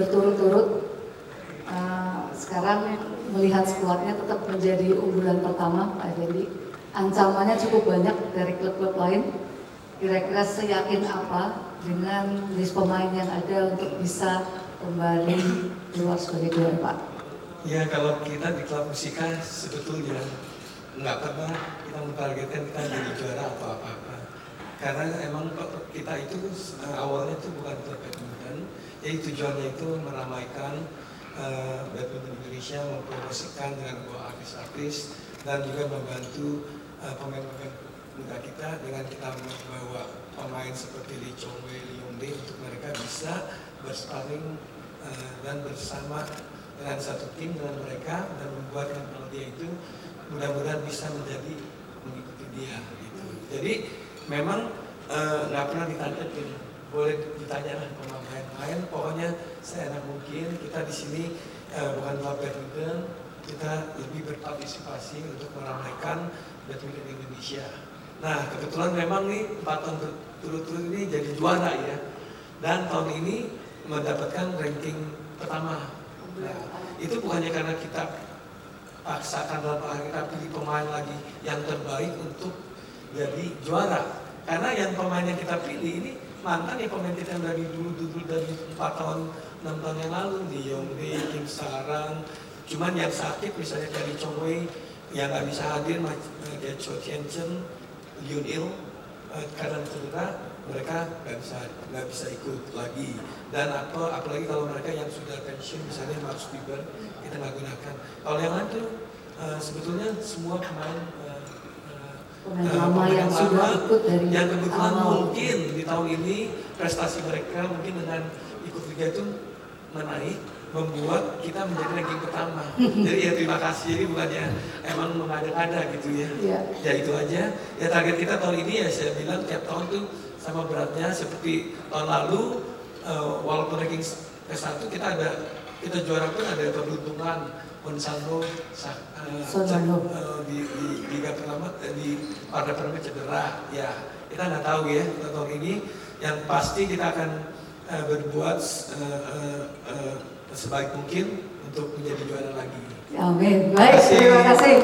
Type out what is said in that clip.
berturut-turut. Uh, sekarang melihat skuadnya tetap menjadi unggulan pertama Pak Effendi. Ancamannya cukup banyak dari klub-klub lain. Kira-kira seyakin apa dengan list pemain yang ada untuk bisa kembali keluar sebagai juara Pak? Ya kalau kita di klub musika sebetulnya nggak pernah kita mentargetkan kita jadi juara atau apa-apa. Karena emang kita itu eh, awalnya itu bukan klub badminton, jadi tujuannya itu meramaikan uh, badminton Indonesia, mempromosikan dengan buah artis-artis dan juga membantu uh, pemain-pemain muda kita dengan kita membawa pemain seperti Lee Chong Wei, Lee Yong Dae untuk mereka bisa bersparing uh, dan bersama dengan satu tim dengan mereka dan membuatkan kalau dia itu mudah-mudahan bisa menjadi mengikuti dia gitu. Jadi memang nggak uh, pernah ditargetin boleh ditanya lah sama main-main pokoknya seenak mungkin kita di sini uh, bukan klub badminton kita lebih berpartisipasi untuk meramaikan badminton Indonesia. Nah kebetulan memang nih empat tahun berturut-turut ini jadi juara ya. Dan tahun ini mendapatkan ranking pertama. Nah, itu bukannya karena kita paksakan dalam kita pilih pemain lagi yang terbaik untuk jadi juara. Karena yang pemain yang kita pilih ini mantan ya pemain kita yang dari dulu dulu dari empat tahun enam tahun yang lalu di Yongde, Kim Sarang, cuman yang sakit misalnya dari Chong Wei yang nggak bisa hadir kayak Cho Tien Chen, Yun Il eh, karena cedera mereka nggak bisa nggak bisa ikut lagi. Dan apa apalagi kalau mereka yang sudah pensiun misalnya Marcus Bieber kita nggak gunakan. Kalau yang lain tuh uh, sebetulnya semua pemain lama yang sudah ikut dari yang kebetulan awal. mungkin di tahun ini prestasi mereka mungkin dengan ikut liga itu menaik membuat kita menjadi ranking pertama. Jadi ya terima kasih. Jadi bukannya emang mengada-ada gitu ya. ya. Ya itu aja. Ya target kita tahun ini ya saya bilang tiap tahun tuh sama beratnya seperti tahun lalu uh, walaupun ranking ke satu kita ada kita juara pun ada keberuntungan Monsano uh, uh, di, di pertama uh, di partai pertama cedera ya kita nggak tahu ya tahun ini yang pasti kita akan uh, berbuat uh, uh, uh, sebaik mungkin untuk menjadi juara lagi. Amin. Baik, terima kasih.